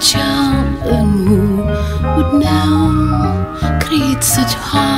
charm anew would now create such harm.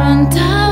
front of